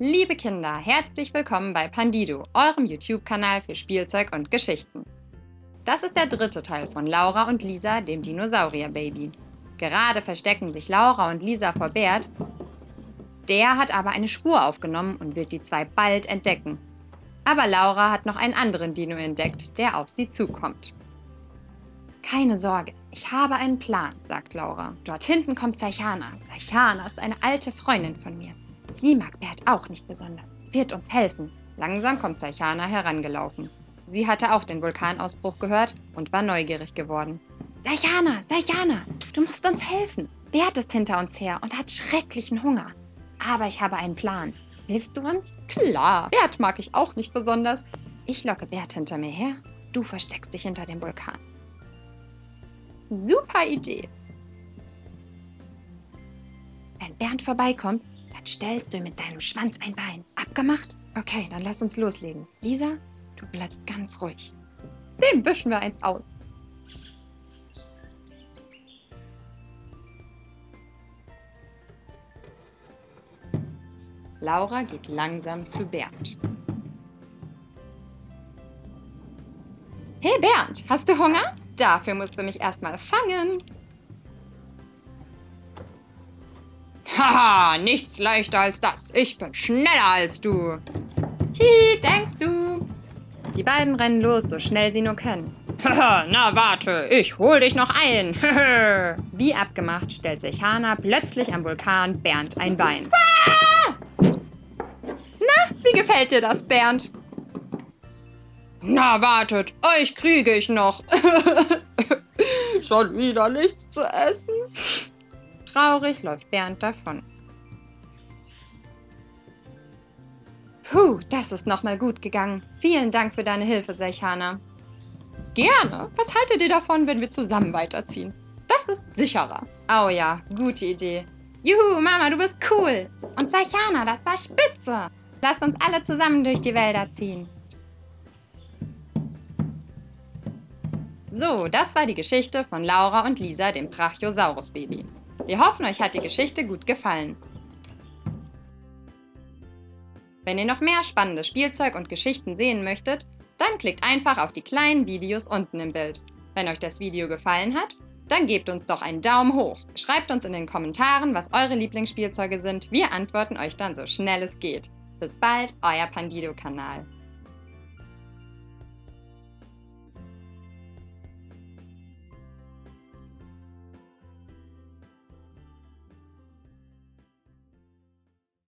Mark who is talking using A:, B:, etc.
A: Liebe Kinder, herzlich willkommen bei Pandido, eurem YouTube-Kanal für Spielzeug und Geschichten. Das ist der dritte Teil von Laura und Lisa, dem Dinosaurier-Baby. Gerade verstecken sich Laura und Lisa vor Bert. Der hat aber eine Spur aufgenommen und wird die zwei bald entdecken. Aber Laura hat noch einen anderen Dino entdeckt, der auf sie zukommt. Keine Sorge, ich habe einen Plan, sagt Laura. Dort hinten kommt Seichana. Seichana ist eine alte Freundin von mir. Sie mag Bert auch nicht besonders, wird uns helfen. Langsam kommt Zeichana herangelaufen. Sie hatte auch den Vulkanausbruch gehört und war neugierig geworden. Seichana, Seichana, du musst uns helfen. Bert ist hinter uns her und hat schrecklichen Hunger. Aber ich habe einen Plan. Hilfst du uns? Klar, Bert mag ich auch nicht besonders. Ich locke Bert hinter mir her. Du versteckst dich hinter dem Vulkan. Super Idee. Wenn Bernd vorbeikommt, dann stellst du mit deinem Schwanz ein Bein. Abgemacht? Okay, dann lass uns loslegen. Lisa, du bleibst ganz ruhig. Dem wischen wir eins aus. Laura geht langsam zu Bernd. Hey Bernd, hast du Hunger? Dafür musst du mich erstmal fangen. Haha, nichts leichter als das. Ich bin schneller als du. Hi, denkst du? Die beiden rennen los, so schnell sie nur können. Na warte, ich hol dich noch ein. Wie abgemacht stellt sich Hana plötzlich am Vulkan Bernd ein Bein. Na, wie gefällt dir das, Bernd? Na wartet, euch kriege ich noch. Schon wieder nichts zu essen. Traurig läuft Bernd davon. Puh, das ist nochmal gut gegangen. Vielen Dank für deine Hilfe, Seichana. Gerne. Was haltet ihr davon, wenn wir zusammen weiterziehen? Das ist sicherer. Oh ja, gute Idee. Juhu, Mama, du bist cool. Und Seichana, das war spitze. Lasst uns alle zusammen durch die Wälder ziehen. So, das war die Geschichte von Laura und Lisa, dem Brachiosaurus-Baby. Wir hoffen, euch hat die Geschichte gut gefallen. Wenn ihr noch mehr spannende Spielzeug und Geschichten sehen möchtet, dann klickt einfach auf die kleinen Videos unten im Bild. Wenn euch das Video gefallen hat, dann gebt uns doch einen Daumen hoch. Schreibt uns in den Kommentaren, was eure Lieblingsspielzeuge sind. Wir antworten euch dann so schnell es geht. Bis bald, euer Pandido-Kanal.